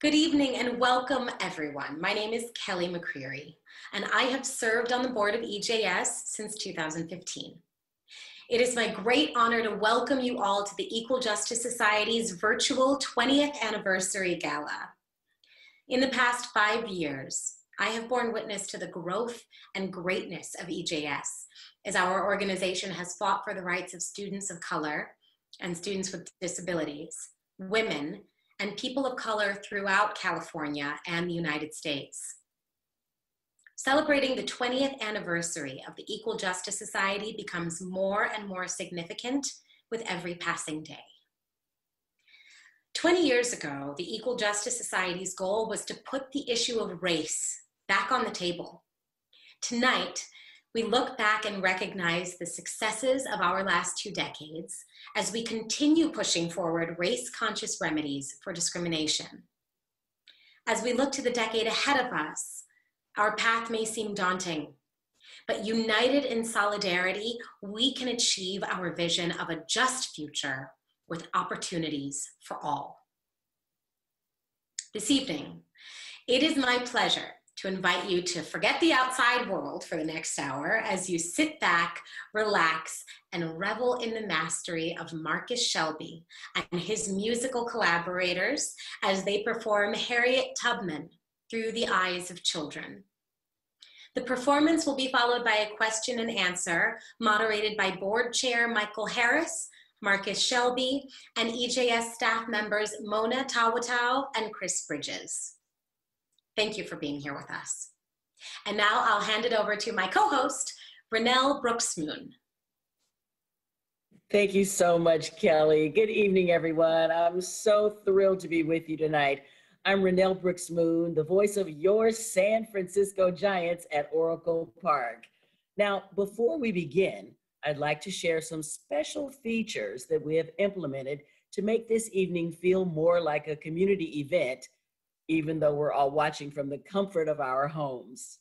Good evening and welcome everyone. My name is Kelly McCreary and I have served on the board of EJS since 2015. It is my great honor to welcome you all to the Equal Justice Society's virtual 20th anniversary gala. In the past five years, I have borne witness to the growth and greatness of EJS as our organization has fought for the rights of students of color and students with disabilities, women, and people of color throughout California and the United States. Celebrating the 20th anniversary of the Equal Justice Society becomes more and more significant with every passing day. 20 years ago, the Equal Justice Society's goal was to put the issue of race back on the table. Tonight, we look back and recognize the successes of our last two decades as we continue pushing forward race conscious remedies for discrimination. As we look to the decade ahead of us, our path may seem daunting, but united in solidarity, we can achieve our vision of a just future with opportunities for all. This evening, it is my pleasure to invite you to forget the outside world for the next hour as you sit back, relax, and revel in the mastery of Marcus Shelby and his musical collaborators as they perform Harriet Tubman through the eyes of children. The performance will be followed by a question and answer moderated by board chair Michael Harris, Marcus Shelby, and EJS staff members Mona Tawatao and Chris Bridges. Thank you for being here with us. And now I'll hand it over to my co-host, Renel Brooks-Moon. Thank you so much, Kelly. Good evening, everyone. I'm so thrilled to be with you tonight. I'm Renel Brooks Moon, the voice of your San Francisco Giants at Oracle Park. Now, before we begin, I'd like to share some special features that we have implemented to make this evening feel more like a community event even though we're all watching from the comfort of our homes.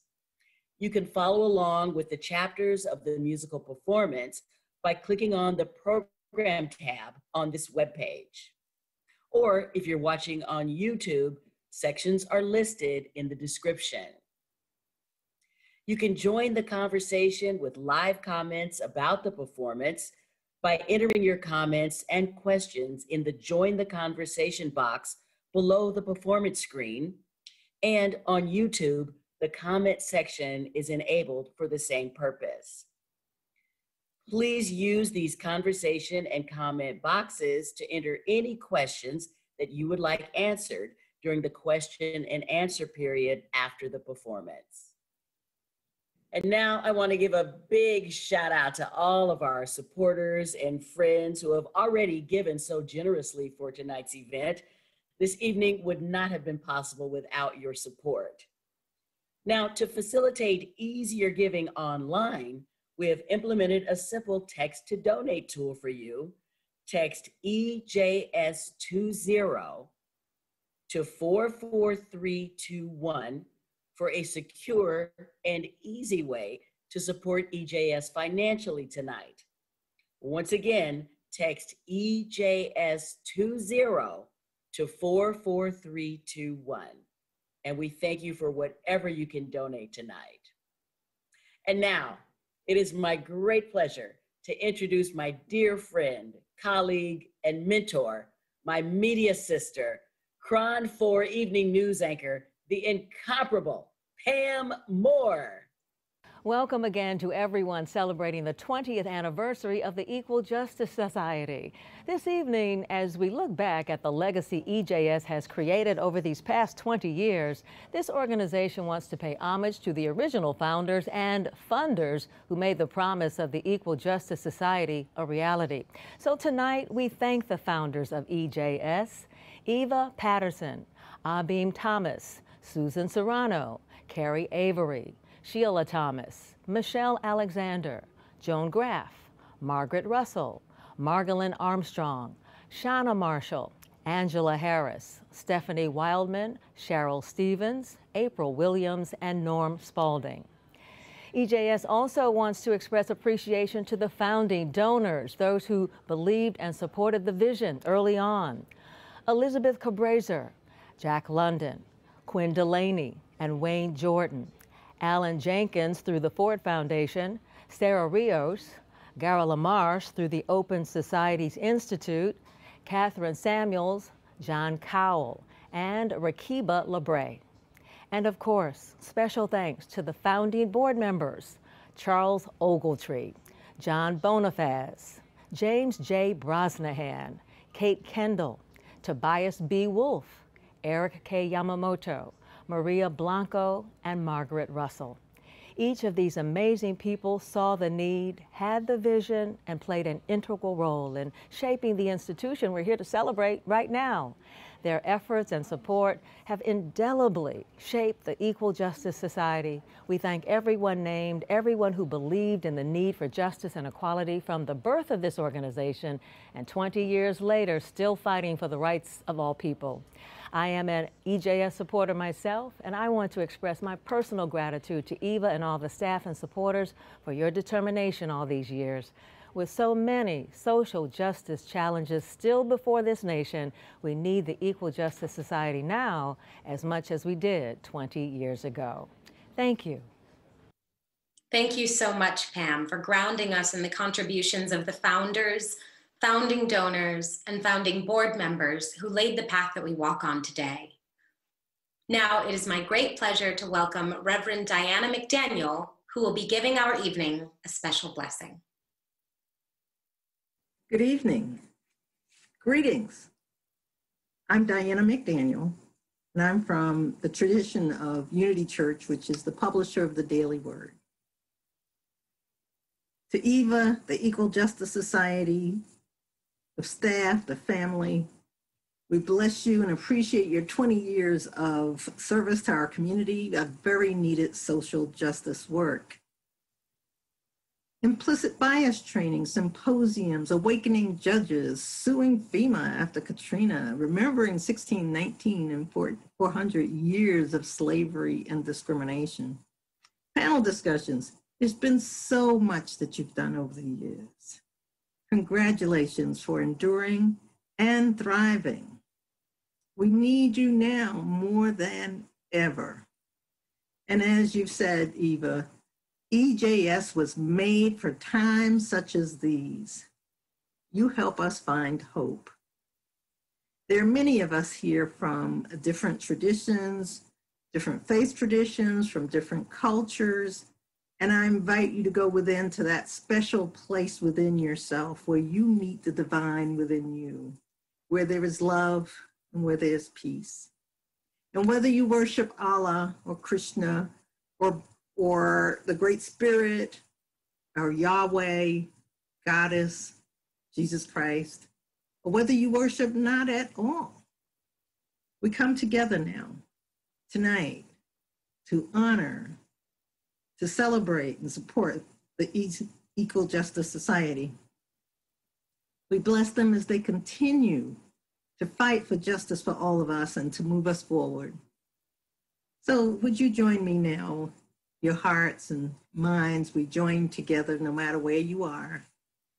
You can follow along with the chapters of the musical performance by clicking on the program tab on this webpage. Or if you're watching on YouTube, sections are listed in the description. You can join the conversation with live comments about the performance by entering your comments and questions in the Join the Conversation box below the performance screen. And on YouTube, the comment section is enabled for the same purpose. Please use these conversation and comment boxes to enter any questions that you would like answered during the question and answer period after the performance. And now I want to give a big shout out to all of our supporters and friends who have already given so generously for tonight's event. This evening would not have been possible without your support. Now, to facilitate easier giving online, we have implemented a simple text to donate tool for you. Text EJS20 to 44321 for a secure and easy way to support EJS financially tonight. Once again, text EJS20 to 44321. And we thank you for whatever you can donate tonight. And now, it is my great pleasure to introduce my dear friend, colleague, and mentor, my media sister, KRON 4 Evening News anchor, the incomparable Pam Moore. Welcome again to everyone celebrating the 20th anniversary of the Equal Justice Society. This evening, as we look back at the legacy EJS has created over these past 20 years, this organization wants to pay homage to the original founders and funders who made the promise of the Equal Justice Society a reality. So tonight, we thank the founders of EJS, Eva Paterson, Abim Thomas, Susan Serrano, Carrie Avery, Sheila Thomas, Michelle Alexander, Joan Graff, Margaret Russell, Margalynne Armstrong, Shauna Marshall, Angela Harris, Stephanie Wildman, Cheryl Stevens, April Williams, and Norm Spaulding. EJS also wants to express appreciation to the founding donors, those who believed and supported the vision early on. Elizabeth Cabraser, Jack London, Quinn Delaney, and Wayne Jordan, Alan Jenkins through the Ford Foundation, Sarah Rios, Gara LaMarche through the Open Societies Institute, Catherine Samuels, John Cowell, and Rakiba Labray. And of course, special thanks to the founding board members, Charles Ogletree, John Bonifaz, James J. Brosnahan, Kate Kendall, Tobias B. Wolff, Eric K. Yamamoto, Maria Blanco, and Margaret Russell. Each of these amazing people saw the need, had the vision, and played an integral role in shaping the institution we're here to celebrate right now. Their efforts and support have indelibly shaped the Equal Justice Society. We thank everyone named, everyone who believed in the need for justice and equality from the birth of this organization, and 20 years later, still fighting for the rights of all people. I am an EJS supporter myself, and I want to express my personal gratitude to Eva and all the staff and supporters for your determination all these years. With so many social justice challenges still before this nation, we need the Equal Justice Society now as much as we did 20 years ago. Thank you. Thank you so much, Pam, for grounding us in the contributions of the founders, founding donors, and founding board members who laid the path that we walk on today. Now, it is my great pleasure to welcome Reverend Diana McDaniel, who will be giving our evening a special blessing. Good evening. Greetings. I'm Diana McDaniel, and I'm from the tradition of Unity Church, which is the publisher of the Daily Word. To Eva, the Equal Justice Society, the staff, the family, we bless you and appreciate your 20 years of service to our community, a very needed social justice work implicit bias training, symposiums, awakening judges, suing FEMA after Katrina, remembering 1619 and 400 years of slavery and discrimination. Panel discussions. There's been so much that you've done over the years. Congratulations for enduring and thriving. We need you now more than ever. And as you've said, Eva, EJS was made for times such as these. You help us find hope. There are many of us here from different traditions, different faith traditions, from different cultures, and I invite you to go within to that special place within yourself where you meet the divine within you, where there is love and where there is peace. And whether you worship Allah or Krishna or or the Great Spirit, or Yahweh, Goddess, Jesus Christ, or whether you worship not at all. We come together now, tonight, to honor, to celebrate and support the Equal Justice Society. We bless them as they continue to fight for justice for all of us and to move us forward. So, would you join me now your hearts and minds, we join together no matter where you are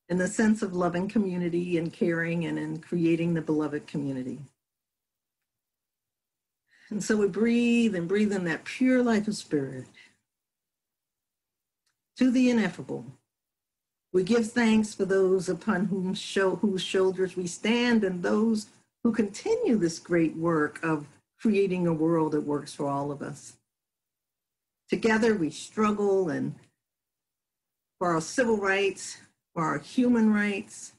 in the sense of loving community and caring and in creating the beloved community. And so we breathe and breathe in that pure life of spirit to the ineffable. We give thanks for those upon whom show, whose shoulders we stand and those who continue this great work of creating a world that works for all of us. Together we struggle and for our civil rights, for our human rights.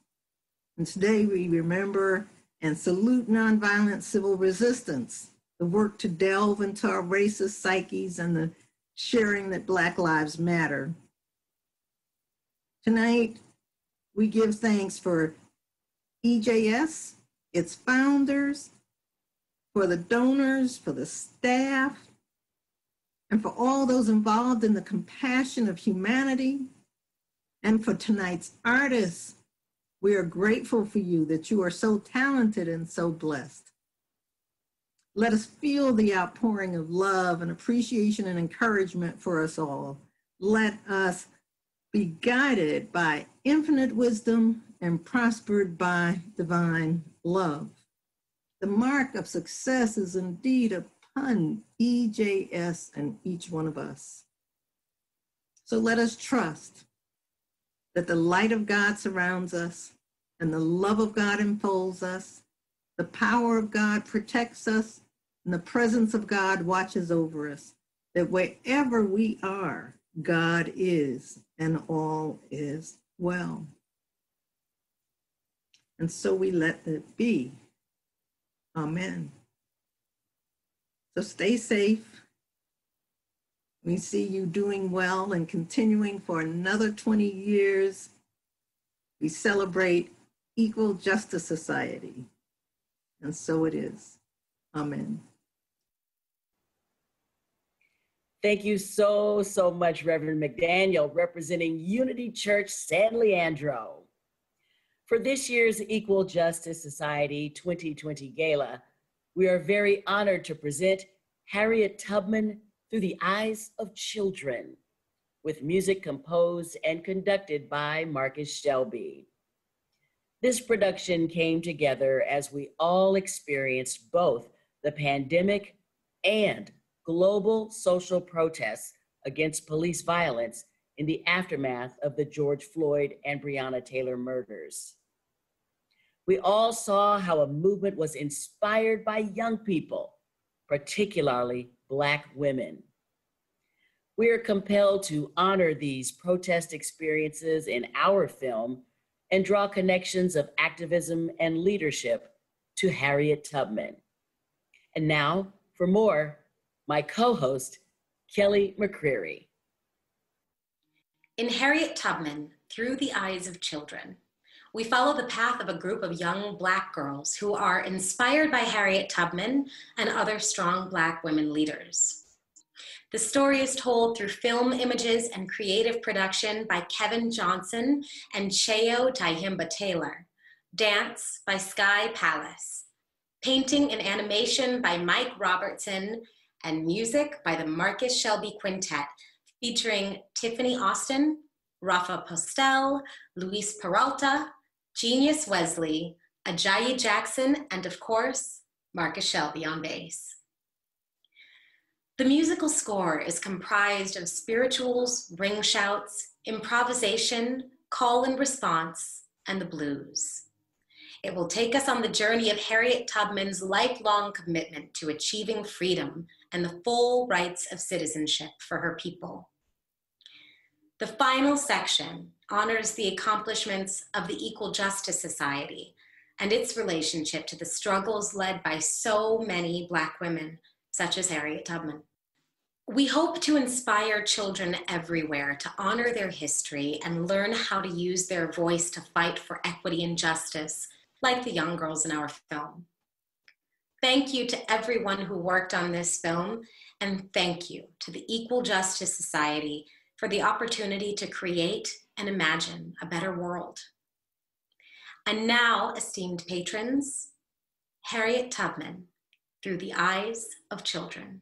And today we remember and salute nonviolent civil resistance, the work to delve into our racist psyches and the sharing that Black Lives Matter. Tonight, we give thanks for EJS, its founders, for the donors, for the staff, and for all those involved in the compassion of humanity, and for tonight's artists. We are grateful for you that you are so talented and so blessed. Let us feel the outpouring of love and appreciation and encouragement for us all. Let us be guided by infinite wisdom and prospered by divine love. The mark of success is indeed upon EJS and each one of us. So let us trust that the light of God surrounds us and the love of God enfolds us. The power of God protects us and the presence of God watches over us. That wherever we are, God is and all is well. And so we let it be. Amen. So stay safe. We see you doing well and continuing for another 20 years. We celebrate Equal Justice Society. And so it is. Amen. Thank you so, so much, Reverend McDaniel, representing Unity Church San Leandro. For this year's Equal Justice Society 2020 Gala, we are very honored to present Harriet Tubman through the eyes of children, with music composed and conducted by Marcus Shelby. This production came together as we all experienced both the pandemic and global social protests against police violence in the aftermath of the George Floyd and Breonna Taylor murders. We all saw how a movement was inspired by young people, particularly Black women. We are compelled to honor these protest experiences in our film and draw connections of activism and leadership to Harriet Tubman. And now, for more, my co host, Kelly McCreary. In Harriet Tubman, Through the Eyes of Children, we follow the path of a group of young Black girls who are inspired by Harriet Tubman and other strong Black women leaders. The story is told through film images and creative production by Kevin Johnson and Cheo Tyehimba Taylor, dance by Sky Palace, painting and animation by Mike Robertson, and music by the Marcus Shelby Quintet, featuring Tiffany Austin, Rafa Postel, Luis Peralta, Genius Wesley, Ajayi Jackson, and of course, Marcus Shelby on bass. The musical score is comprised of spirituals, ring shouts, improvisation, call and response, and the blues. It will take us on the journey of Harriet Tubman's lifelong commitment to achieving freedom and the full rights of citizenship for her people. The final section honors the accomplishments of the Equal Justice Society and its relationship to the struggles led by so many Black women, such as Harriet Tubman. We hope to inspire children everywhere to honor their history and learn how to use their voice to fight for equity and justice, like the young girls in our film. Thank you to everyone who worked on this film, and thank you to the Equal Justice Society for the opportunity to create and imagine a better world. And now, esteemed patrons, Harriet Tubman, Through the Eyes of Children.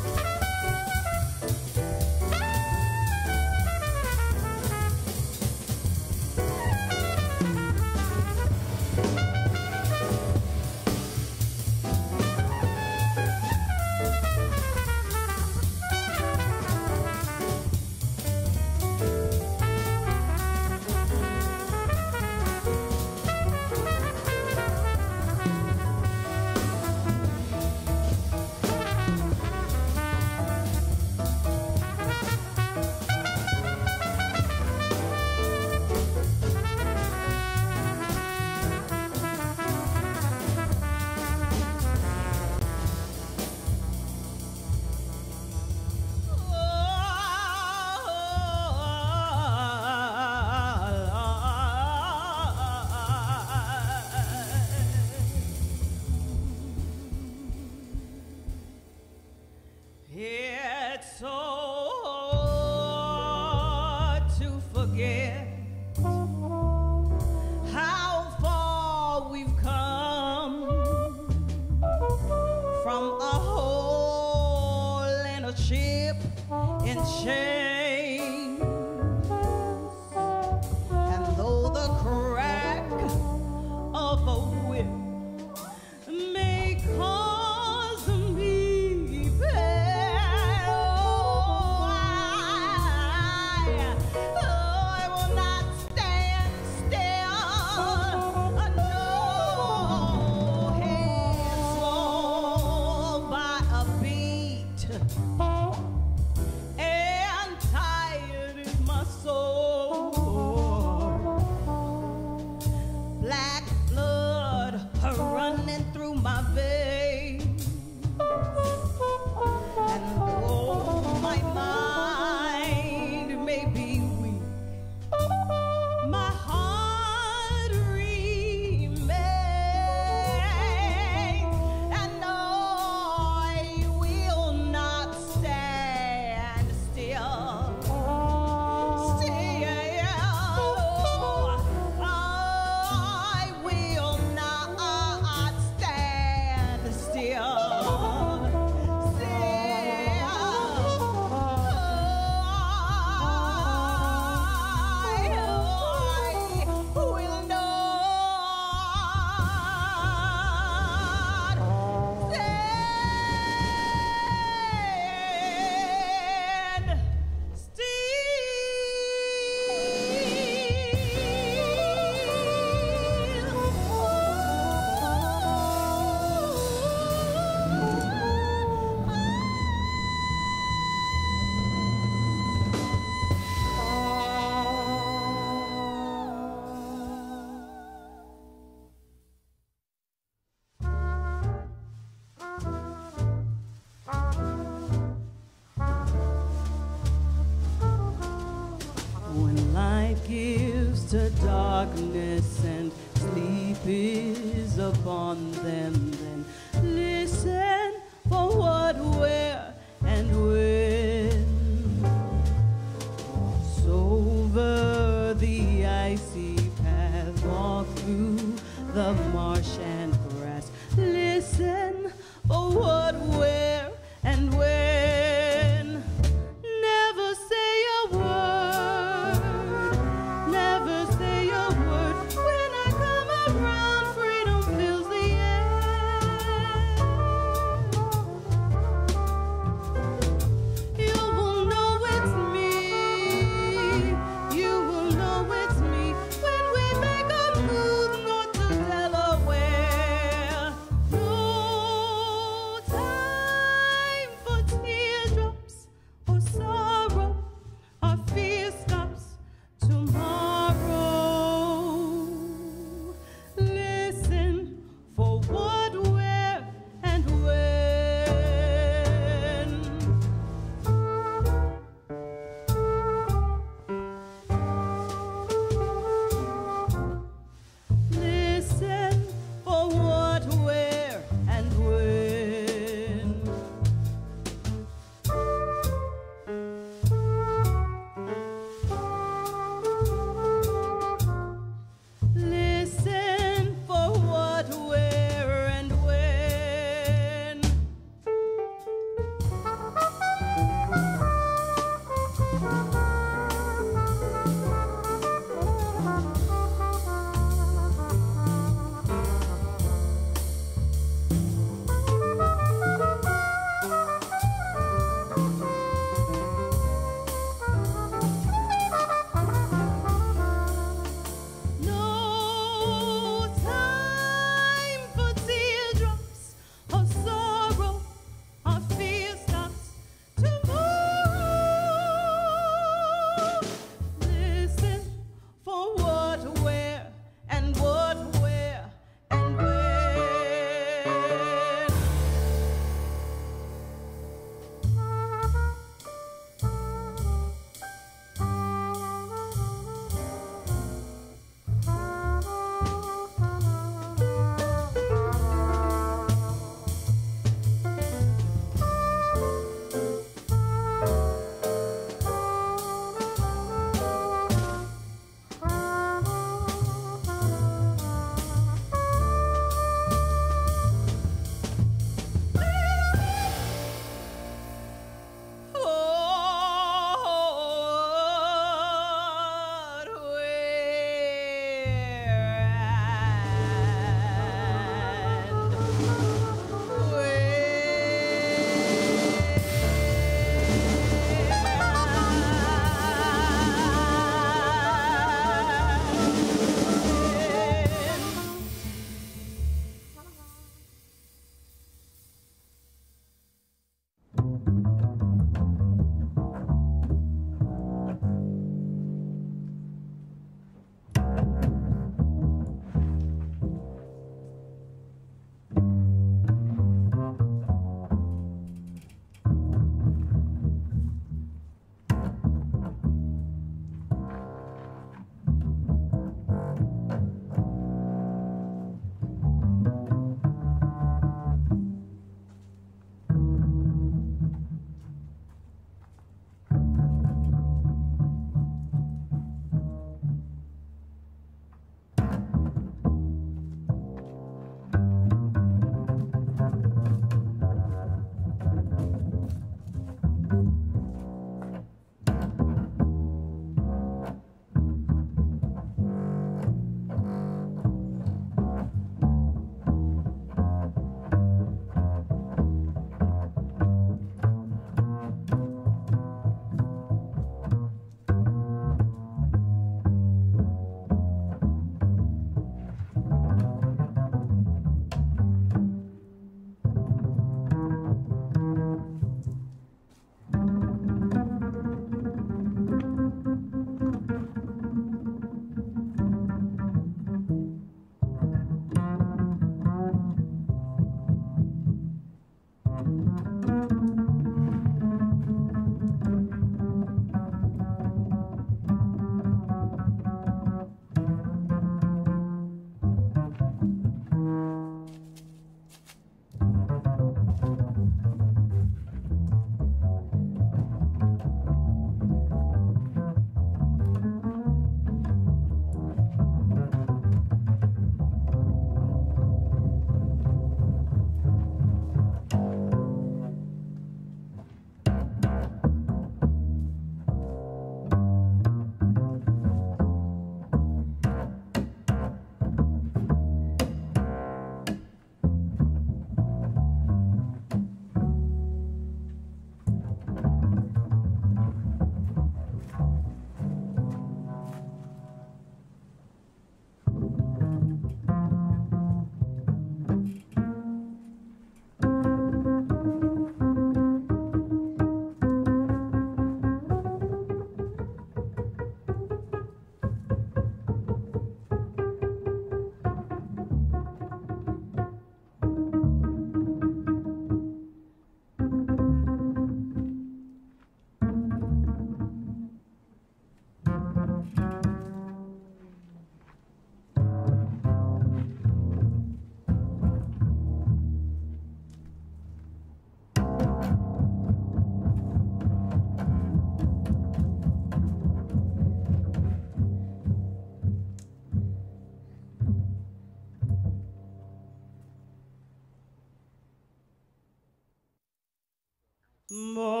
more.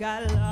When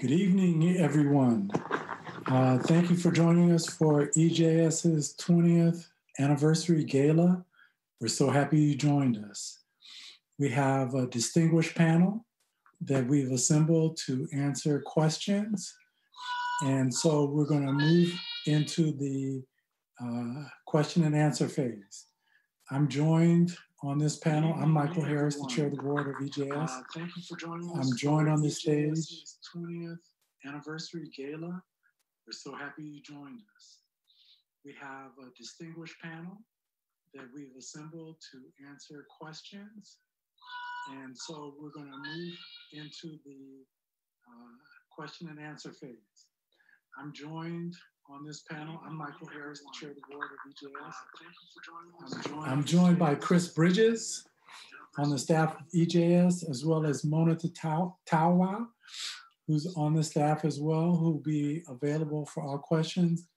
Good evening, everyone. Uh, thank you for joining us for EJS's 20th anniversary gala. We're so happy you joined us. We have a distinguished panel that we've assembled to answer questions. And so we're going to move into the uh, question and answer phase. I'm joined on this panel. I'm Michael Harris, the chair of the board of EJS. Uh, thank you for joining us. I'm joined on the stage. 20th anniversary gala. We're so happy you joined us. We have a distinguished panel that we've assembled to answer questions. And so we're going to move into the uh, question and answer phase. I'm joined on this panel. I'm Michael Harris, the chair of the board of EJS. Thank I'm joined, I'm joined by Chris Bridges on the staff of EJS, as well as Mona Tawa, who's on the staff as well, who will be available for our questions,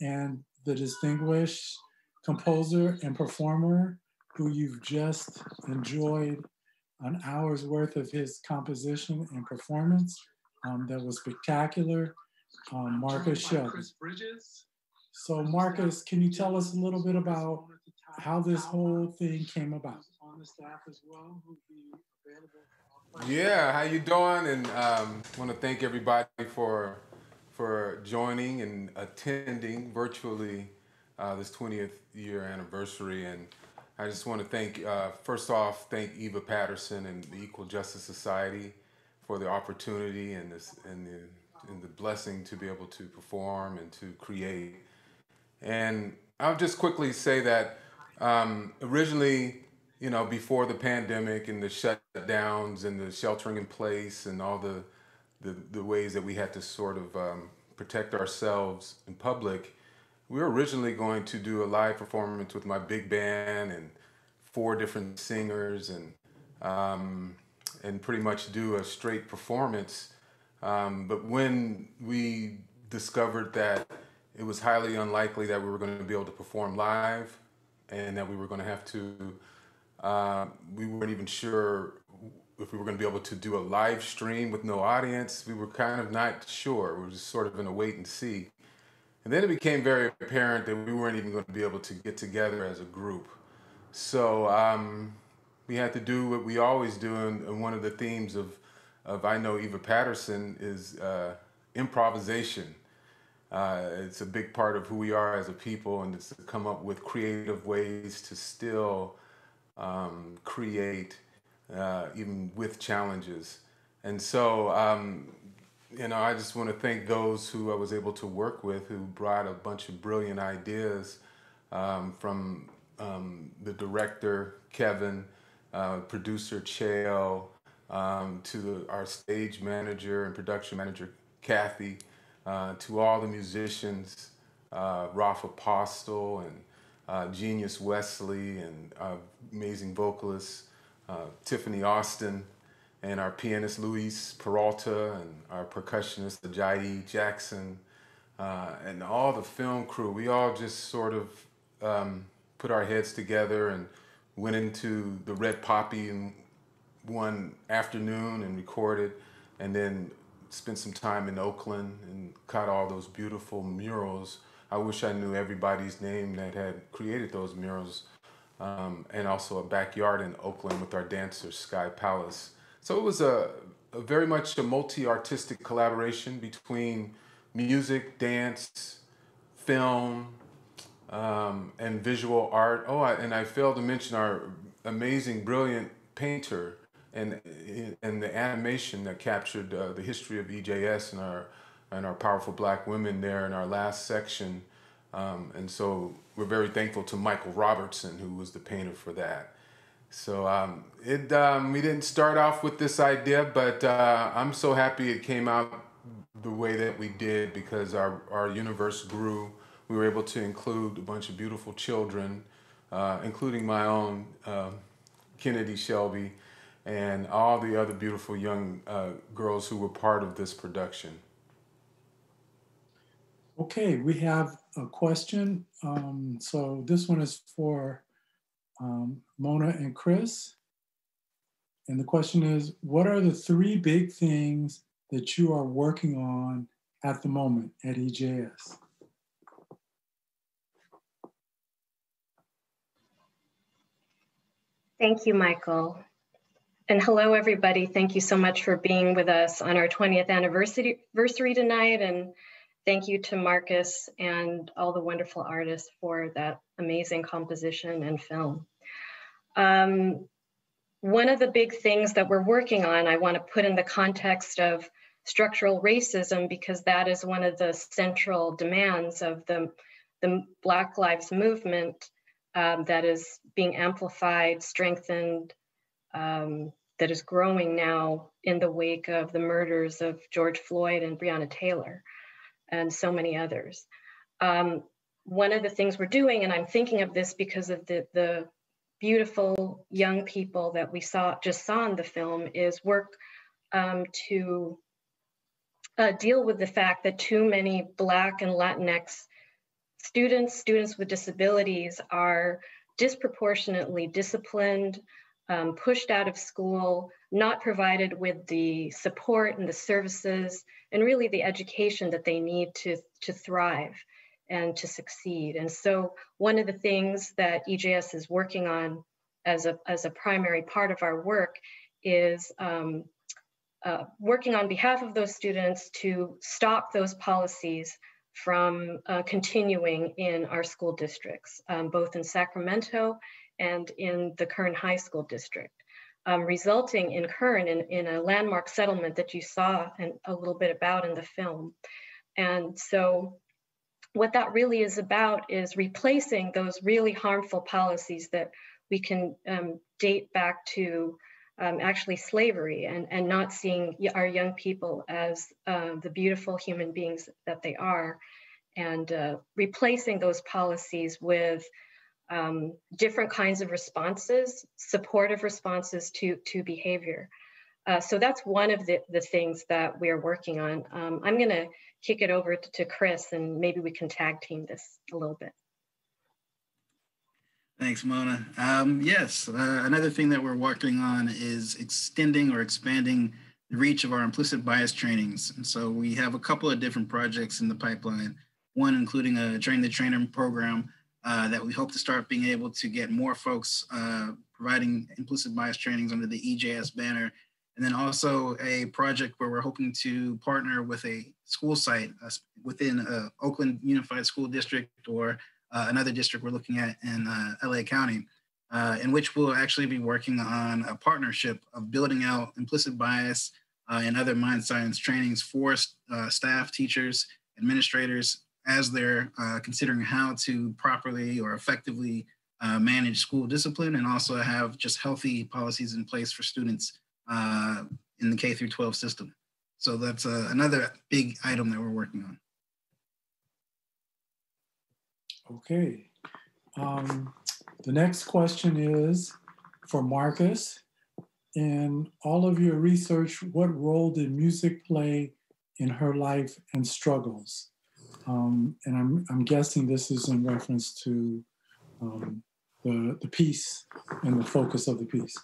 and the distinguished composer and performer who you've just enjoyed an hour's worth of his composition and performance um, that was spectacular um, Marcus Shelby. So Marcus, can you tell us a little bit about how this whole thing came about? On the staff as well, Yeah, how you doing? And um, want to thank everybody for for joining and attending virtually uh, this 20th year anniversary. And I just want to thank, uh, first off, thank Eva Paterson and the Equal Justice Society for the opportunity and this and the and the blessing to be able to perform and to create. And I'll just quickly say that um, originally, you know, before the pandemic and the shutdowns and the sheltering in place and all the the, the ways that we had to sort of um, protect ourselves in public, we were originally going to do a live performance with my big band and four different singers and um, and pretty much do a straight performance um, but when we discovered that it was highly unlikely that we were going to be able to perform live and that we were going to have to, uh, we weren't even sure if we were going to be able to do a live stream with no audience. We were kind of not sure. We were just sort of in a wait and see. And then it became very apparent that we weren't even going to be able to get together as a group. So um, we had to do what we always do, and, and one of the themes of of I Know Eva Paterson is uh, improvisation. Uh, it's a big part of who we are as a people, and it's to come up with creative ways to still um, create, uh, even with challenges. And so, um, you know, I just want to thank those who I was able to work with who brought a bunch of brilliant ideas um, from um, the director, Kevin, uh, producer, Cheo, um, to the, our stage manager and production manager, Kathy, uh, to all the musicians, uh, Rafa Postel and uh, Genius Wesley and amazing vocalist uh, Tiffany Austin, and our pianist Luis Peralta and our percussionist Ajayi Jackson, uh, and all the film crew. We all just sort of um, put our heads together and went into the Red Poppy and one afternoon and recorded, and then spent some time in Oakland and caught all those beautiful murals. I wish I knew everybody's name that had created those murals. Um, and also a backyard in Oakland with our dancer, Sky Palace. So it was a, a very much a multi-artistic collaboration between music, dance, film, um, and visual art. Oh, I, and I failed to mention our amazing, brilliant painter, and and the animation that captured uh, the history of EJS and our and our powerful black women there in our last section. Um, and so we're very thankful to Michael Robertson, who was the painter for that. So um, it um, we didn't start off with this idea, but uh, I'm so happy it came out the way that we did because our, our universe grew. We were able to include a bunch of beautiful children, uh, including my own uh, Kennedy Shelby, and all the other beautiful young uh, girls who were part of this production. Okay, we have a question. Um, so this one is for um, Mona and Chris. And the question is, what are the three big things that you are working on at the moment at EJS? Thank you, Michael. And hello, everybody. Thank you so much for being with us on our 20th anniversary, tonight. And thank you to Marcus and all the wonderful artists for that amazing composition and film. Um, one of the big things that we're working on, I want to put in the context of structural racism because that is one of the central demands of the, the Black Lives Movement um, that is being amplified, strengthened, um, that is growing now in the wake of the murders of George Floyd and Breonna Taylor and so many others. Um, one of the things we're doing, and I'm thinking of this because of the, the beautiful young people that we saw just saw in the film, is work um, to uh, deal with the fact that too many Black and Latinx students, students with disabilities, are disproportionately disciplined, um, pushed out of school, not provided with the support and the services, and really the education that they need to, to thrive and to succeed. And so, one of the things that EJS is working on as a, as a primary part of our work is um, uh, working on behalf of those students to stop those policies from uh, continuing in our school districts, um, both in Sacramento and in the Kern High School District, um, resulting in Kern in, in a landmark settlement that you saw and a little bit about in the film. And so what that really is about is replacing those really harmful policies that we can um, date back to um, actually slavery and, and not seeing our young people as uh, the beautiful human beings that they are and uh, replacing those policies with um, different kinds of responses, supportive responses to, to behavior. Uh, so that's one of the, the things that we're working on. Um, I'm going to kick it over to, Chris and maybe we can tag team this a little bit. Thanks, Mona. Um, yes, uh, another thing that we're working on is extending or expanding the reach of our implicit bias trainings. And so we have a couple of different projects in the pipeline, one including a train the trainer program uh, that we hope to start being able to get more folks uh, providing implicit bias trainings under the EJS banner. And then also a project where we're hoping to partner with a school site uh, within uh, Oakland Unified School District or uh, another district we're looking at in LA County, in which we'll actually be working on a partnership of building out implicit bias and other mind science trainings for staff, teachers, administrators, as they're uh, considering how to properly or effectively manage school discipline and also have just healthy policies in place for students in the K through 12 system. So that's another big item that we're working on. Okay. Um, the next question is for Marcus. In all of your research, what role did music play in her life and struggles? Um, and I'm, I'm guessing this is in reference to um, the, the piece and the focus of the piece.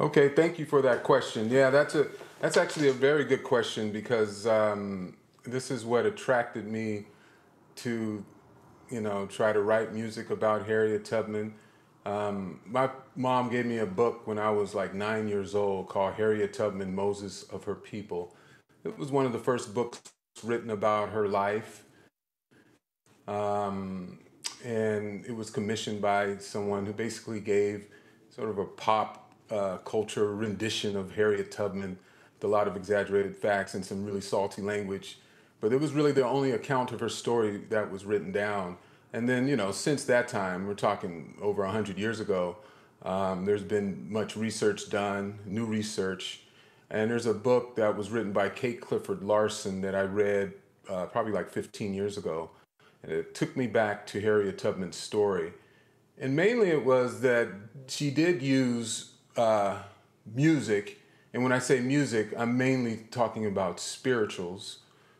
Okay, thank you for that question. Yeah, that's a that's actually a very good question because um, this is what attracted me to you know, try to write music about Harriet Tubman. Um, my mom gave me a book when I was like nine years old called Harriet Tubman, Moses of Her People. It was one of the first books written about her life. Um, and it was commissioned by someone who basically gave sort of a pop uh, culture rendition of Harriet Tubman with a lot of exaggerated facts and some really salty language but it was really the only account of her story that was written down. And then, you know, since that time, we're talking over 100 years ago, um, there's been much research done, new research. And there's a book that was written by Kate Clifford Larson that I read uh, probably like 15 years ago. And it took me back to Harriet Tubman's story. And mainly it was that she did use uh, music. And when I say music, I'm mainly talking about spirituals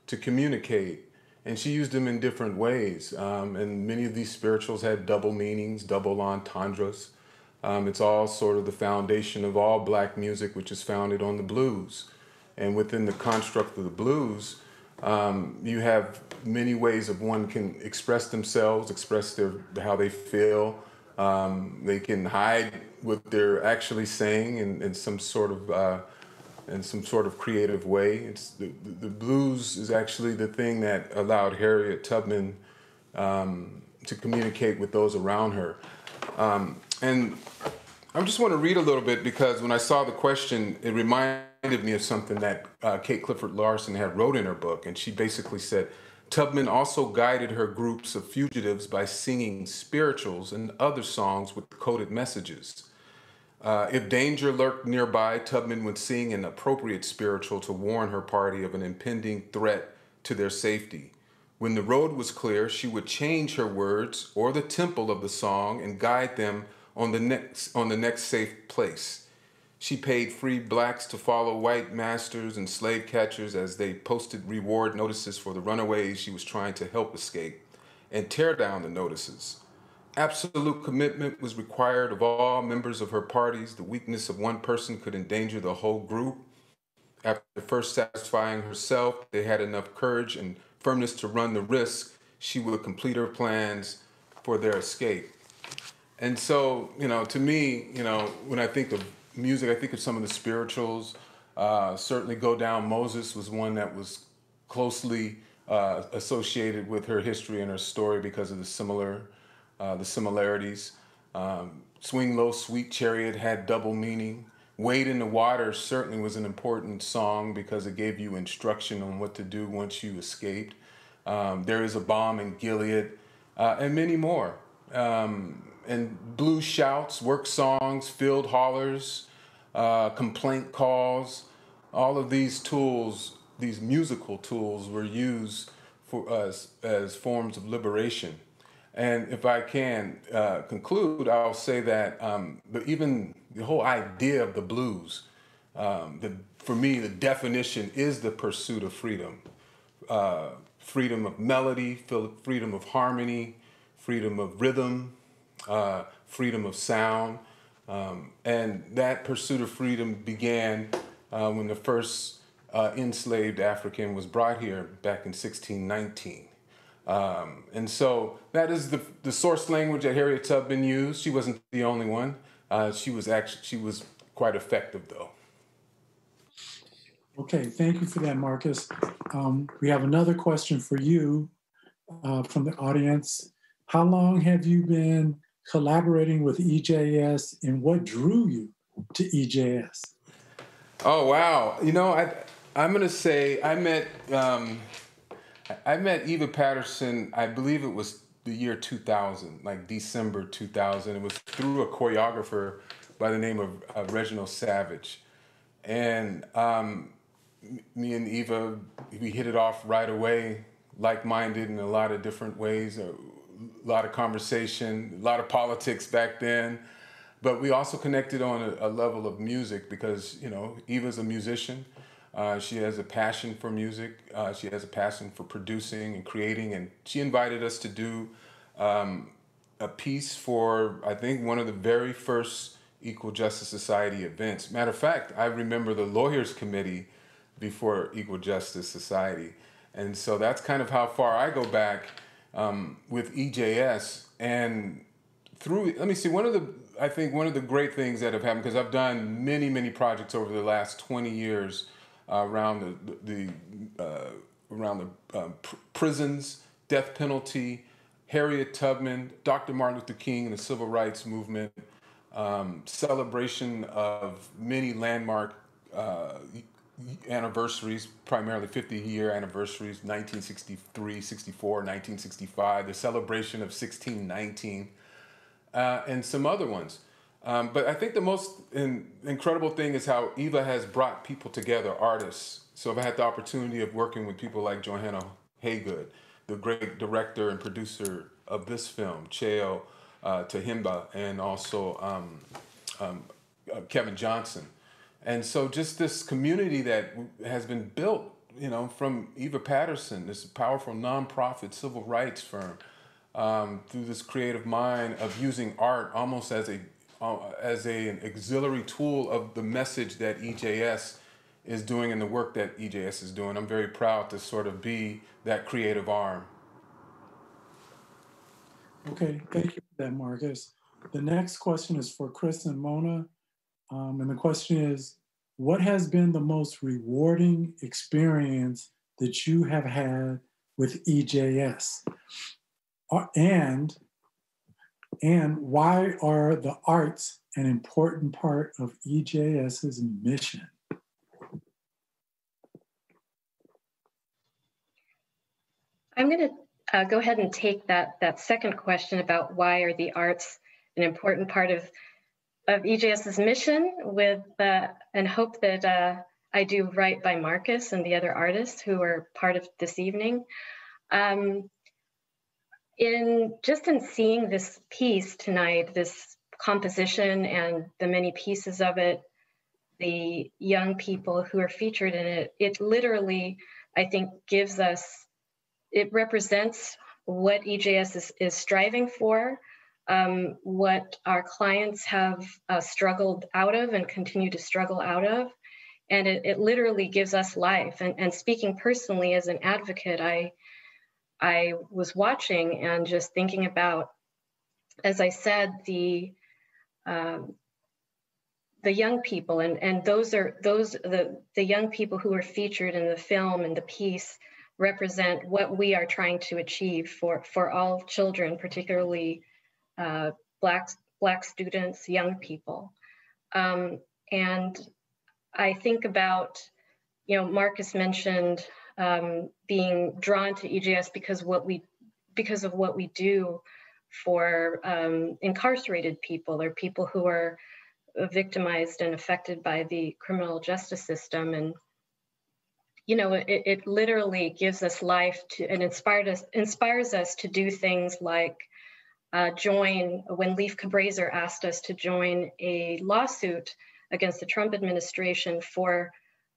to communicate. And she used them in different ways. Um, and many of these spirituals had double meanings, double entendres. Um, it's all sort of the foundation of all black music, which is founded on the blues. And within the construct of the blues, um, you have many ways of one can express themselves, express their how they feel. Um, they can hide what they're actually saying in, in some sort of uh, in some sort of creative way. It's the, the blues is actually the thing that allowed Harriet Tubman um, to communicate with those around her. Um, and I just want to read a little bit because when I saw the question, it reminded me of something that uh, Kate Clifford Larson had wrote in her book, and she basically said. Tubman also guided her groups of fugitives by singing spirituals and other songs with coded messages. Uh, if danger lurked nearby, Tubman would sing an appropriate spiritual to warn her party of an impending threat to their safety. When the road was clear, she would change her words or the tempo of the song and guide them on the next, on the next safe place. She paid free blacks to follow white masters and slave catchers as they posted reward notices for the runaways she was trying to help escape and tear down the notices. Absolute commitment was required of all members of her parties. The weakness of one person could endanger the whole group. After first satisfying herself, they had enough courage and firmness to run the risk she would complete her plans for their escape. And so, you know, to me, you know, when I think of music, I think of some of the spirituals. Uh, certainly, Go Down Moses was one that was closely uh, associated with her history and her story because of the similar uh, the similarities. Um, Swing Low, Sweet Chariot had double meaning. Wade in the Water certainly was an important song because it gave you instruction on what to do once you escaped. Um, there is a Balm in Gilead, uh, and many more. Um, and blues shouts, work songs, field hollers, uh, complaint calls, all of these tools, these musical tools, were used for us as forms of liberation. And if I can uh, conclude, I'll say that um, even the whole idea of the blues, um, the, for me, the definition is the pursuit of freedom uh, freedom of melody, freedom of harmony, freedom of rhythm, uh, freedom of sound. Um, and that pursuit of freedom began uh, when the first uh, enslaved African was brought here back in 1619. Um, and so that is the, the source language that Harriet Tubman used. She wasn't the only one. Uh, she was actually she was quite effective though. Okay, thank you for that, Marcus. Um, we have another question for you uh, from the audience. How long have you been collaborating with EJS and what drew you to EJS? Oh, wow. You know, I, I'm going to say I met um, I met Eva Paterson, I believe it was the year 2000, like December 2000. It was through a choreographer by the name of uh, Reginald Savage. And um, me and Eva, we hit it off right away, like minded in a lot of different ways, a lot of conversation, a lot of politics back then. But we also connected on a, a level of music because, you know, Eva's a musician. Uh, she has a passion for music. Uh, she has a passion for producing and creating, and she invited us to do um, a piece for I think one of the very first Equal Justice Society events. Matter of fact, I remember the lawyers committee before Equal Justice Society, and so that's kind of how far I go back um, with EJS and through. Let me see. One of the I think one of the great things that have happened because I've done many many projects over the last twenty years uh, around the, the uh, around the um, pr- prisons, death penalty, Harriet Tubman, Dr. Martin Luther King, and the civil rights movement, um, celebration of many landmark uh, anniversaries, primarily 50 year anniversaries, 1963, 64, 1965, the celebration of 1619, uh, and some other ones. Um, but I think the most in, incredible thing is how Eva has brought people together, artists. So I've had the opportunity of working with people like Joanna Haigood, the great director and producer of this film, Cheo uh, Tyehimba, and also um, um, uh, Kevin Johnson. And so just this community that has been built, you know, from Eva Paterson, this powerful nonprofit civil rights firm, um, through this creative mind of using art almost as a uh, as a, an auxiliary tool of the message that EJS is doing and the work that EJS is doing. I'm very proud to sort of be that creative arm. Okay, thank you for that, Marcus. the next question is for Chris and Mona. Um, and the question is, what has been the most rewarding experience that you have had with EJS? Uh, and, and why are the arts an important part of EJS's mission? I'm going to uh, go ahead and take that, that second question about why are the arts an important part of, of EJS's mission with uh, and hope that uh, I do right by Marcus and the other artists who are part of this evening. Um, in just in seeing this piece tonight, this composition and the many pieces of it, the young people who are featured in it, it literally, I think, gives us it represents what EJS is, is striving for, um, what our clients have uh, struggled out of and continue to struggle out of. And it, it literally gives us life. And, and, speaking personally as an advocate, I, I was watching and just thinking about, as I said, the um, the young people and, and those are those the, the young people who are featured in the film and the piece represent what we are trying to achieve for, for all children, particularly uh, Black, Black students, young people. Um, and I think about, you know, Marcus mentioned um, being drawn to EJS because what we because of what we do for um, incarcerated people or people who are victimized and affected by the criminal justice system and you know, it, it literally gives us life to and inspired us inspires us to do things like uh, join when Lieff Cabraser asked us to join a lawsuit against the Trump administration for,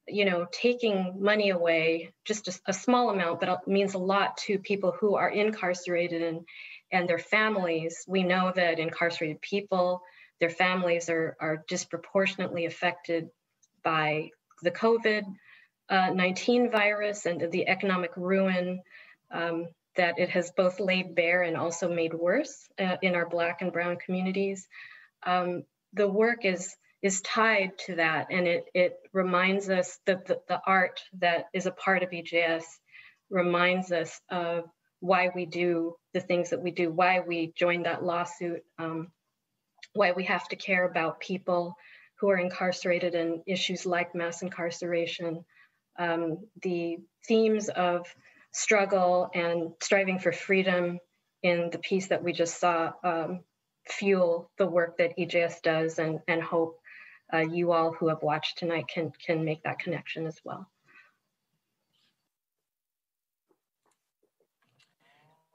you know, taking money away, just a, a small amount, but it means a lot to people who are incarcerated and and their families. We know that incarcerated people, their families are are disproportionately affected by the COVID uh, 19 virus and the economic ruin um, that it has both laid bare and also made worse uh, in our Black and Brown communities. Um, the work is is tied to that, and it it reminds us that the, the art that is a part of EJS reminds us of why we do the things that we do, why we joined that lawsuit, um, why we have to care about people who are incarcerated and issues like mass incarceration, um, the themes of struggle and striving for freedom in the piece that we just saw um, fuel the work that EJS does and, and hope uh, you all who have watched tonight can, can make that connection as well.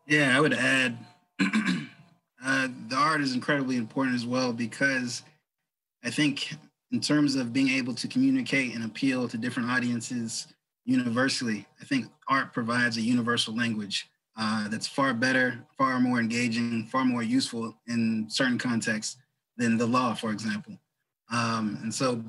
Yeah, I would add uh, the art is incredibly important as well because I think in terms of being able to communicate and appeal to different audiences universally, I think art provides a universal language uh, that's far better, far more engaging, far more useful in certain contexts than the law, for example. Um, and so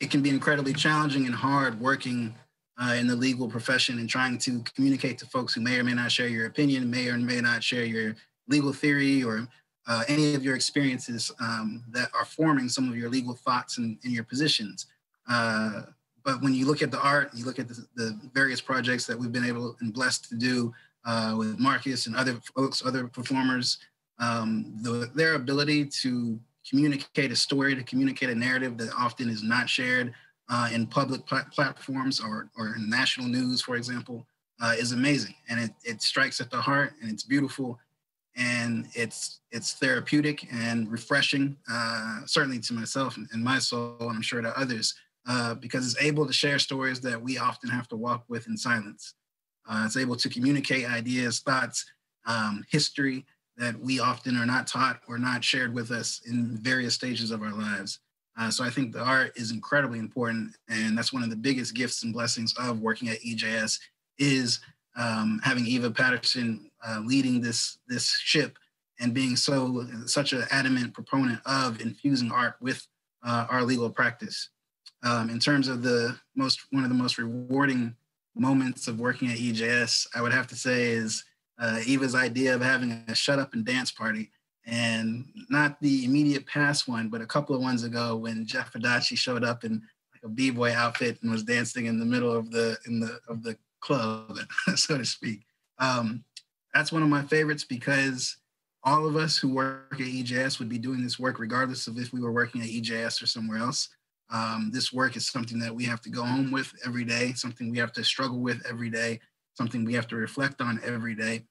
it can be incredibly challenging and hard working uh, in the legal profession and trying to communicate to folks who may or may not share your opinion, may or may not share your legal theory or uh, any of your experiences um, that are forming some of your legal thoughts and, and your positions. Uh, but when you look at the art, you look at the, the, various projects that we've been able and blessed to do uh, with Marcus and other folks, other performers, um, the, their ability to communicate a story, to communicate a narrative that often is not shared uh, in public pl- platforms or, or in national news, for example, uh, is amazing. And it, it strikes at the heart and it's beautiful and it's it's therapeutic and refreshing, uh, certainly to myself and, and, my soul, and I'm sure to others, uh, because it's able to share stories that we often have to walk with in silence. Uh, it's able to communicate ideas, thoughts, um, history that we often are not taught or not shared with us in various stages of our lives. Uh, so I think the art is incredibly important, and that's one of the biggest gifts and blessings of working at EJS is um, having Eva Paterson uh, leading this this ship and being so such an adamant proponent of infusing art with uh, our legal practice. Um, in terms of the most one of the most rewarding moments of working at EJS, I would have to say is uh, Eva's idea of having a shut up and dance party And not the immediate past one, but a couple of ones ago when Jeff Adachi showed up in like a b-boy outfit and was dancing in the middle of the in the of the club, so to speak. Um, that's one of my favorites because all of us who work at EJS would be doing this work regardless of if we were working at EJS or somewhere else. Um, this work is something that we have to go home with every day, something we have to struggle with every day, something we have to reflect on every day.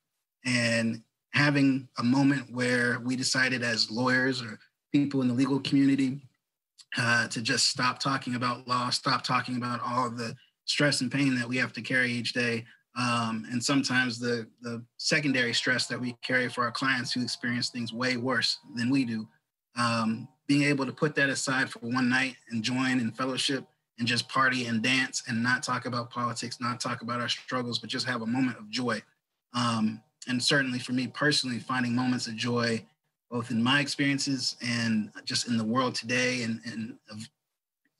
And having a moment where we decided as lawyers or people in the legal community uh, to just stop talking about law, stop talking about all the stress and pain that we have to carry each day, um, and sometimes the, the secondary stress that we carry for our clients who experience things way worse than we do. Um, being able to put that aside for one night and join in fellowship and just party and dance and not talk about politics, not talk about our struggles, but just have a moment of joy. Um, and certainly for me personally, finding moments of joy, both in my experiences and just in the world today and, and of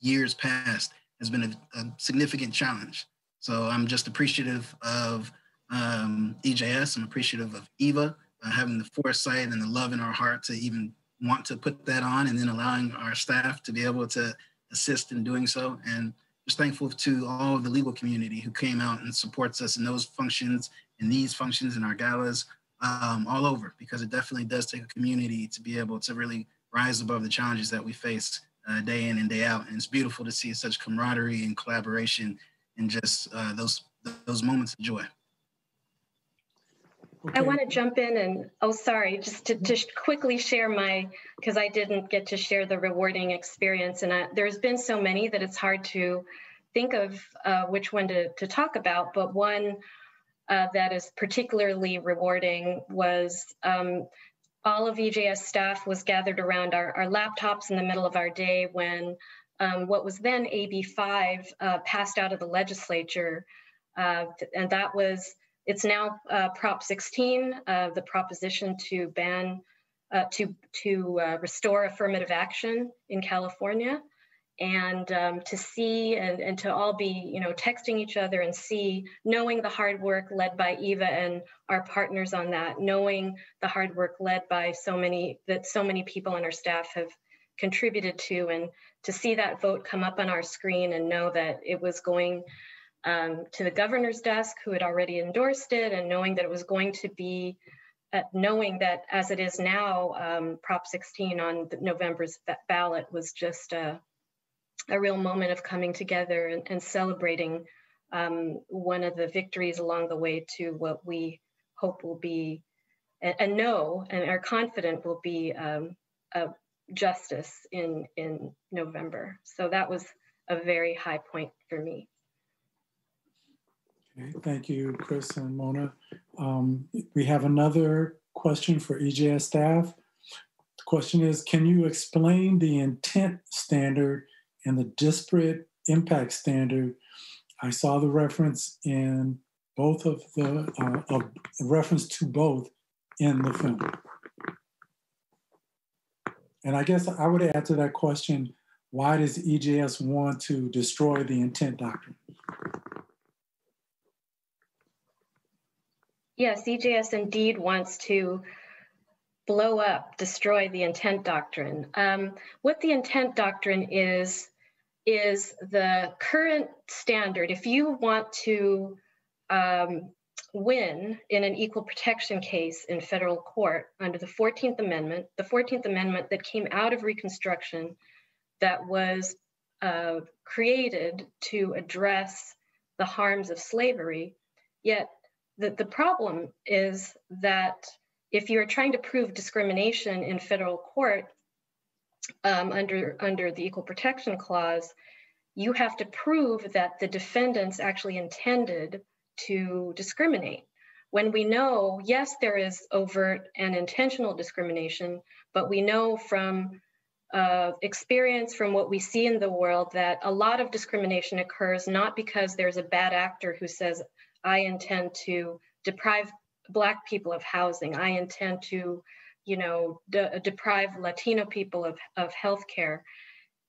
years past, has been a, a significant challenge. So I'm just appreciative of um, EJS. I'm appreciative of Eva uh, having the foresight and the love in our heart to even want to put that on and then allowing our staff to be able to assist in doing so. And just thankful to all of the legal community who came out and supports us in those functions, in these functions, in our galas, um, all over, because it definitely does take a community to be able to really rise above the challenges that we face uh, day in and day out. And it's beautiful to see such camaraderie and collaboration and just uh, those those moments of joy. Okay. I want to jump in and oh sorry just to just quickly share my because I didn't get to share the rewarding experience and I, there's been so many that it's hard to think of uh, which one to, to talk about but one uh, that is particularly rewarding was um, all of EJS staff was gathered around our, our laptops in the middle of our day when um, what was then AB5 uh, passed out of the legislature. Uh, and that was, it's now uh, Prop 16, uh, the proposition to ban, uh, to, to uh, restore affirmative action in California. And um, to see and, and to all be, you know, texting each other and see, knowing the hard work led by Eva and our partners on that, knowing the hard work led by so many, that so many people on our staff have contributed to and to see that vote come up on our screen and know that it was going um, to the governor's desk who had already endorsed it and knowing that it was going to be uh, knowing that as it is now um, prop 16 on november's ballot was just a, a, real moment of coming together and, and celebrating um, one of the victories along the way to what we hope will be and, and know and are confident will be um, a, justice in in November. So that was a very high point for me. Okay, thank you, Chris and Mona. Um, we have another question for EJS staff. The question is, can you explain the intent standard and the disparate impact standard? I saw the reference in both of the, uh, reference to both in the film. And I guess I would add to that question, why does EJS want to destroy the intent doctrine? Yes, EJS indeed wants to blow up, destroy the intent doctrine. Um, what the intent doctrine is, is the current standard. If you want to um, win in an equal protection case in federal court under the 14th Amendment, the 14th Amendment that came out of Reconstruction that was uh, created to address the harms of slavery. Yet the, the problem is that if you're trying to prove discrimination in federal court um, under, under the Equal Protection Clause, you have to prove that the defendants actually intended to discriminate. When we know, yes, there is overt and intentional discrimination, but we know from uh, experience from what we see in the world that a lot of discrimination occurs not because there's a bad actor who says, I intend to deprive Black people of housing, I intend to, you know, de- deprive Latino people of, of health care.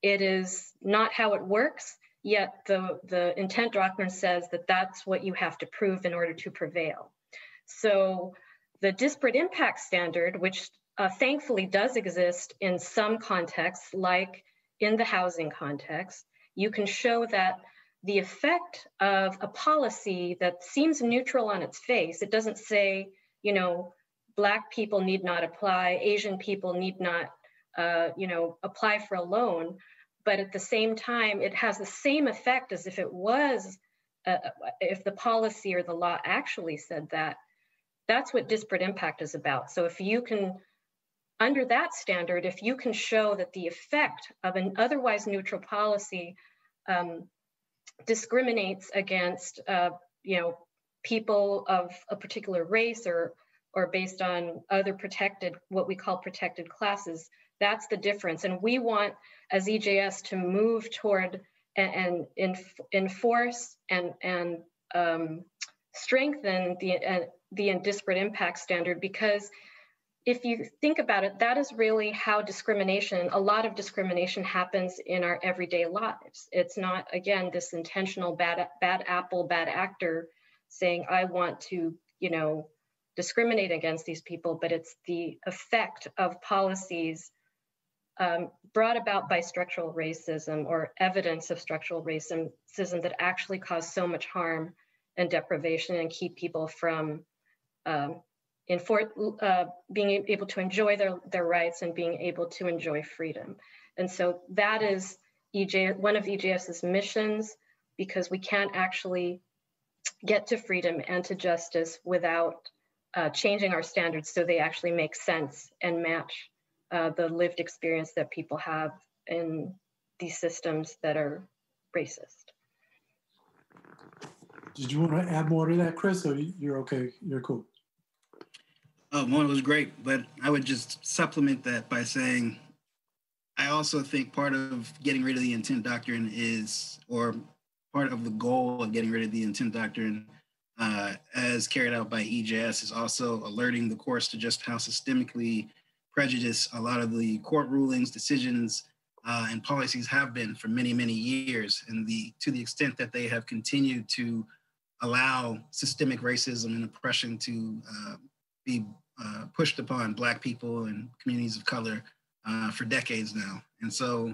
It is not how it works. Yet the, the intent doctrine says that that's what you have to prove in order to prevail. So the disparate impact standard, which uh, thankfully does exist in some contexts, like in the housing context. You can show that the effect of a policy that seems neutral on its face, it doesn't say, you know, Black people need not apply, Asian people need not, uh, you know, apply for a loan. But at the same time, it has the same effect as if it was, uh, if the policy or the law actually said that. That's what disparate impact is about. So if you can, under that standard, if you can show that the effect of an otherwise neutral policy um, discriminates against, uh, you know, people of a particular race or or based on other protected, what we call protected classes. That's the difference. And we want, as EJS, to move toward and, and enforce and, and um, strengthen the, uh, the disparate impact standard because if you think about it, that is really how discrimination, a lot of discrimination happens in our everyday lives. It's not, again, this intentional bad, bad apple, bad actor saying, I want to, you know, discriminate against these people, but it's the effect of policies um, brought about by structural racism or evidence of structural racism that actually cause so much harm and deprivation and keep people from um, uh, being able to enjoy their, their rights and being able to enjoy freedom. And so that is EJ, one of EJS's missions because we can't actually get to freedom and to justice without uh, changing our standards so they actually make sense and match uh, the lived experience that people have in these systems that are racist. Did you want to add more to that, Chris, or you're okay? You're cool. Oh, Mona was great, but I would just supplement that by saying I also think part of getting rid of the intent doctrine is, or part of the goal of getting rid of the intent doctrine uh, as carried out by EJS, is also alerting the courts to just how systemically prejudiced a lot of the court rulings, decisions, uh, and policies have been for many, many years. And the to the extent that they have continued to allow systemic racism and oppression to uh, be uh, pushed upon Black people and communities of color uh, for decades now. And so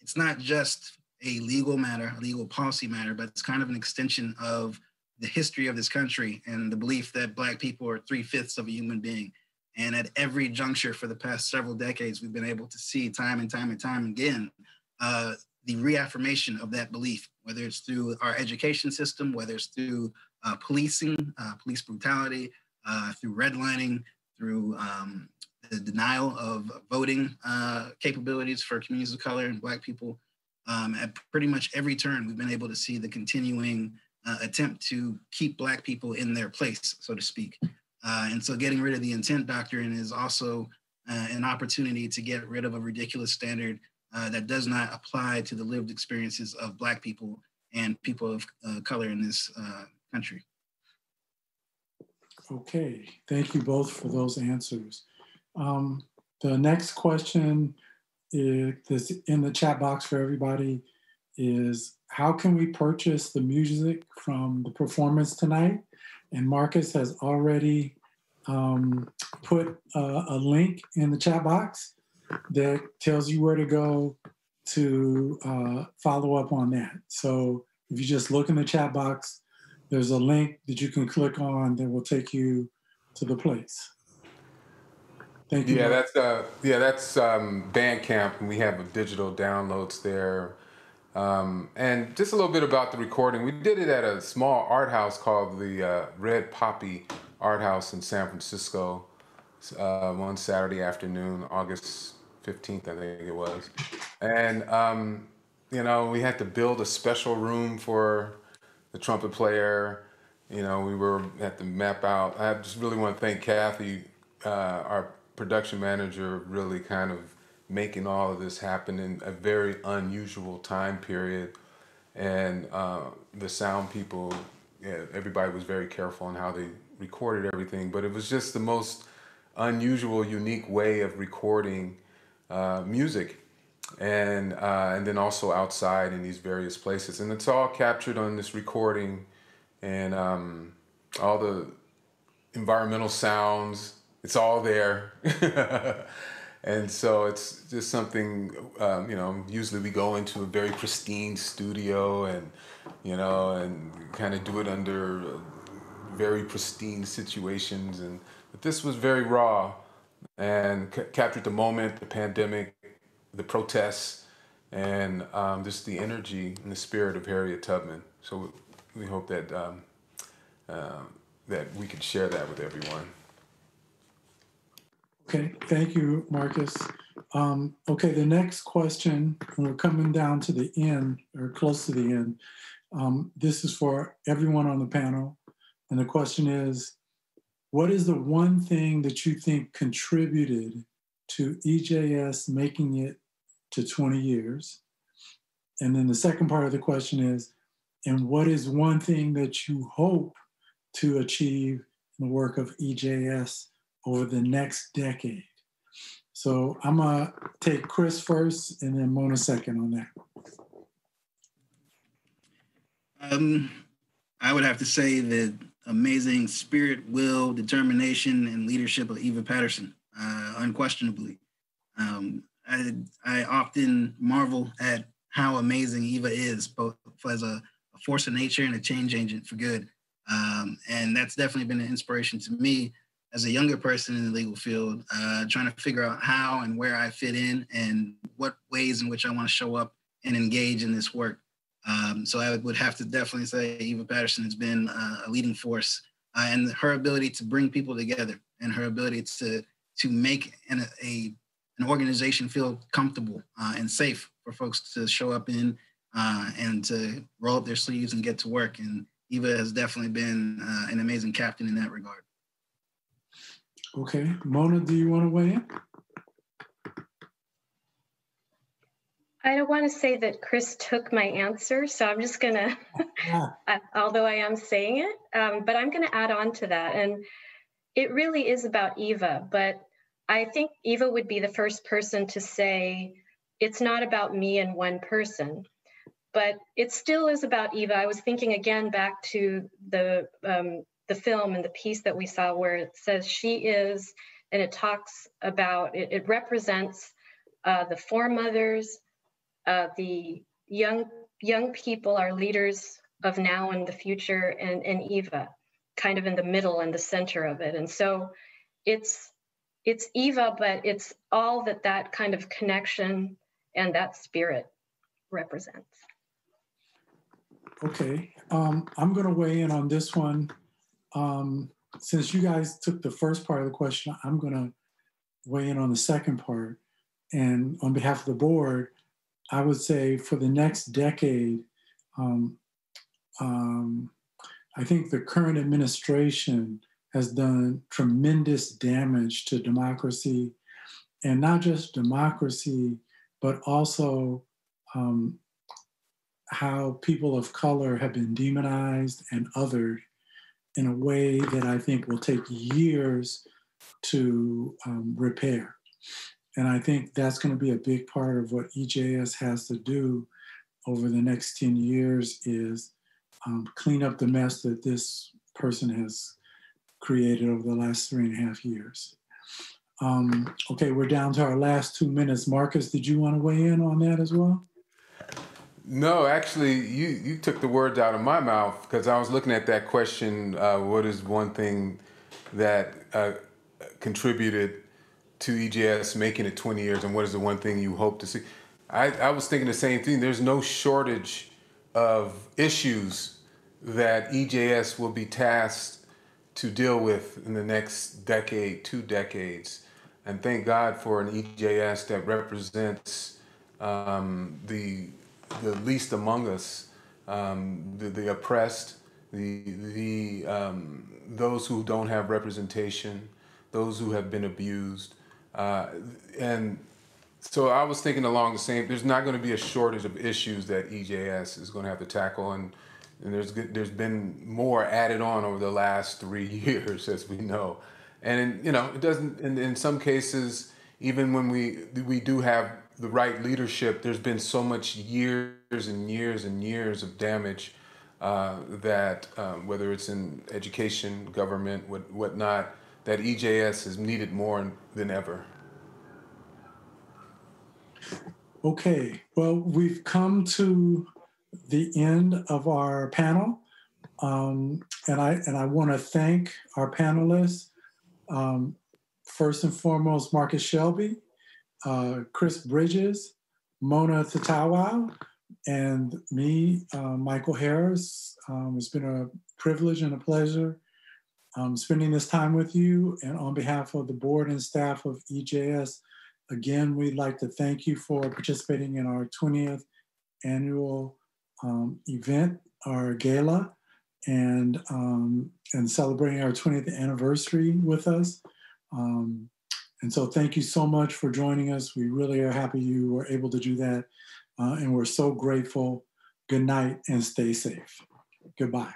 it's not just a legal matter, a legal policy matter, but it's kind of an extension of the history of this country and the belief that Black people are three fifths of a human being. And at every juncture for the past several decades, we've been able to see time and time and time again uh, the reaffirmation of that belief, whether it's through our education system, whether it's through uh, policing, uh, police brutality, uh, through redlining, through um, the denial of voting uh, capabilities for communities of color and Black people. Um, at pretty much every turn, we've been able to see the continuing uh, attempt to keep Black people in their place, so to speak. Uh, and so getting rid of the intent doctrine is also uh, an opportunity to get rid of a ridiculous standard uh, that does not apply to the lived experiences of Black people and people of uh, color in this country. Okay, thank you both for those answers. Um, the next question is in the chat box for everybody is how can we purchase the music from the performance tonight? And Marcus has already um, put a, a link in the chat box that tells you where to go to uh, follow up on that. So if you just look in the chat box, there's a link that you can click on that will take you to the place. Thank you. Yeah, that's uh, yeah, that's um, Bandcamp, and we have digital downloads there. Um, and just a little bit about the recording. We did it at a small art house called the uh, Red Poppy Art House in San Francisco uh, one Saturday afternoon, August 15th, I think it was. And, um, you know, we had to build a special room for the trumpet player. You know, we were at to map out. I just really want to thank Kathy, uh, our production manager, really kind of making all of this happen in a very unusual time period. And uh, the sound people, yeah, everybody was very careful on how they recorded everything, but it was just the most unusual, unique way of recording uh, music. And, uh, and then also outside in these various places. And it's all captured on this recording and um, all the environmental sounds it's all there. and so it's just something, um, you know, usually we go into a very pristine studio and, you know, and kind of do it under very pristine situations. And but this was very raw and c- captured the moment, the pandemic, the protests, and um, just the energy and the spirit of Harriet Tubman. So we hope that um, uh, that we can share that with everyone. Okay, thank you, Marcus. Um, okay, the next question, we're coming down to the end or close to the end. Um, this is for everyone on the panel. And the question is, what is the one thing that you think contributed to EJS making it to 20 years? And then the second part of the question is, and what is one thing that you hope to achieve in the work of EJS over the next decade? So I'm gonna take Chris first and then Mona second on that. Um, I would have to say the amazing spirit, will, determination, and leadership of Eva Paterson, uh, unquestionably. Um, I, I often marvel at how amazing Eva is, both as a, a force of nature and a change agent for good. Um, and that's definitely been an inspiration to me as a younger person in the legal field, uh, trying to figure out how and where I fit in and what ways in which I want to show up and engage in this work. Um, so I would have to definitely say Eva Paterson has been uh, a leading force uh, and her ability to bring people together and her ability to to make an, a an organization feel comfortable uh, and safe for folks to show up in uh, and to roll up their sleeves and get to work. And Eva has definitely been uh, an amazing captain in that regard. Okay, Mona, do you want to weigh in? I don't want to say that Chris took my answer, so I'm just gonna, yeah. although I am saying it, um, but I'm gonna add on to that. And it really is about Eva, but I think Eva would be the first person to say it's not about me and one person, but it still is about Eva. I was thinking again back to the um, the film and the piece that we saw where it says she is, and it talks about it, it represents uh, the foremothers uh, the young young people are leaders of now and the future and, and eva kind of in the middle and the center of it and so it's it's eva but it's all that that kind of connection and that spirit represents. Okay um, i'm going to weigh in on this one. Um, since you guys took the first part of the question i'm going to weigh in on the second part. And on behalf of the board I would say for the next decade, um, um, I think the current administration has done tremendous damage to democracy, and not just democracy, but also um, how people of color have been demonized and othered in a way that I think will take years to um, repair. And I think that's going to be a big part of what EJS has to do over the next 10 years is um, clean up the mess that this person has created over the last three and a half years. Um, okay, we're down to our last two minutes. Marcus, did you want to weigh in on that as well? No, actually, you, you took the words out of my mouth because I was looking at that question uh, what is one thing that uh, contributed to EJS making it 20 years and what is the one thing you hope to see? I, I was thinking the same thing. There's no shortage of issues that EJS will be tasked to deal with in the next decade, two decades. And thank God for an EJS that represents um, the, the least among us, um, the, the oppressed, the, the, um, those who don't have representation, those who have been abused. Uh, and so I was thinking along the same. There's not going to be a shortage of issues that EJS is going to have to tackle, and and there's there's been more added on over the last three years, as we know, and you know it doesn't. In, in some cases, even when we we do have the right leadership, there's been so much years and years and years of damage uh, that um, whether it's in education, government, what whatnot, that EJS is needed more than ever. Okay, well, we've come to the end of our panel. Um, and I and I want to thank our panelists. Um, first and foremost, Marcus Shelby, uh, Chris Bridges, Mona Tawatao, and me, uh, Michael Harris. Um, it's been a privilege and a pleasure um, spending this time with you. And on behalf of the board and staff of EJS, again, we'd like to thank you for participating in our 20th annual um, event, our gala, and um, and celebrating our 20th anniversary with us. Um, and so, thank you so much for joining us. We really are happy you were able to do that, uh, and we're so grateful. Good night and stay safe. Goodbye.